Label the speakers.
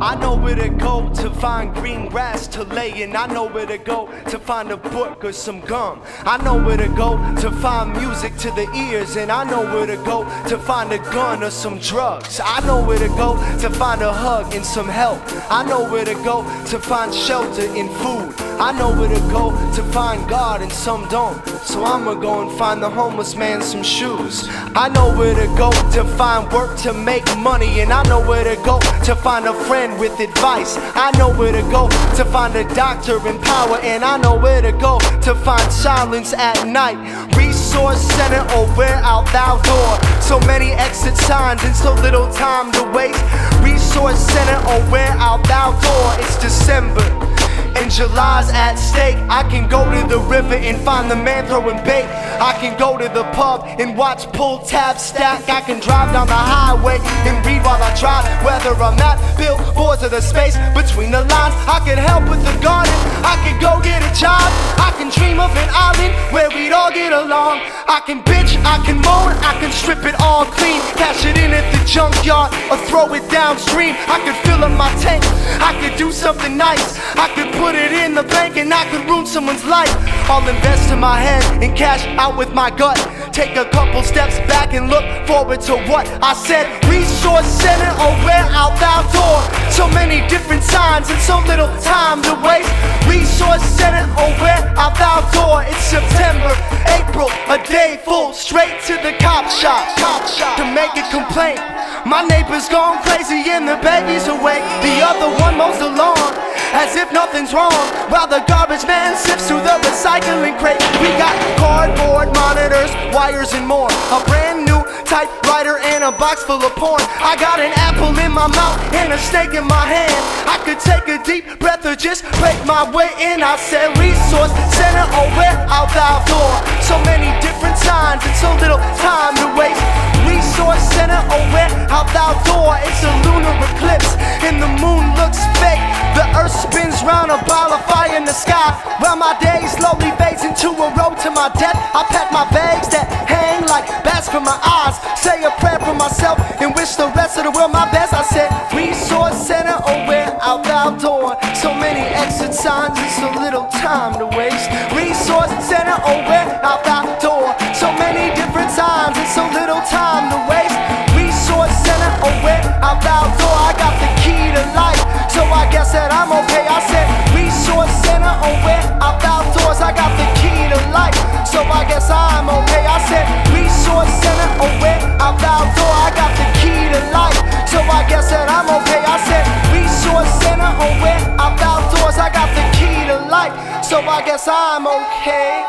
Speaker 1: I know where to go to find green grass to lay in. I know where to go to find a book or some gum. I know where to go to find music to the ears. And I know where to go to find a gun or some drugs. I know where to go to find a hug and some help. I know where to go to find shelter and food. I know where to go to find God and some don't. So I'ma go and find the homeless man some shoes. I know where to go to find work to make money. And I know where to go to find a friend with advice. I know where to go to find a doctor in power. And I know where to go to find silence at night. Resource center or where out thou door. So many exit signs and so little time to waste. Resource center or where out thou door. It's December and July's at stake. I can go to the river and find the man throwing bait. I can go to the pub and watch pull tab stack. I can drive down the highway and read while I drive. Whether I'm at billboards or the space between the lines, I can help with the garden. I can go get a job. I can dream of an island where we'd all get along. I can I can moan, I can strip it all clean. Cash it in at the junkyard or throw it downstream. I could fill up my tank. I could do something nice. I could put it in the bank and I could ruin someone's life. I'll invest in my head and cash out with my gut. Take a couple steps back and look forward to what I said. Resource center or where out thou door. So many different signs and so little time to waste. Resource thou. It's September, April, a day full, straight to the cop shop. Cop shop to make a complaint. My neighbor's gone crazy and the baby's awake. The other one mows the lawn as if nothing's wrong. While the garbage man sifts through the recycling crate, we got cardboard monitors, wires, and more. A brand new typewriter and a box full of porn. I got an apple in my mouth and a snake in my hand. Take a deep breath or just break my way in. I said resource center or where out thou door. So many different signs and so little time to waste. Resource center or where out thou door. It's a lunar eclipse and the moon looks fake. The earth spins round a ball of fire in the sky. While my day slowly fades into a road to my death. I pack my bags that hang like bats from my eyes. Say a prayer for myself and wish the rest of the world my best. I said, resource center or where out door. So many exit signs and so little time to waste. Resource center open out door. So many different signs and so little time to waste. Resource center open out door. I got the key to life. So I guess that I'm okay. I said resource center open found doors. I got the key to life. So I guess I'm okay. I said I'm okay.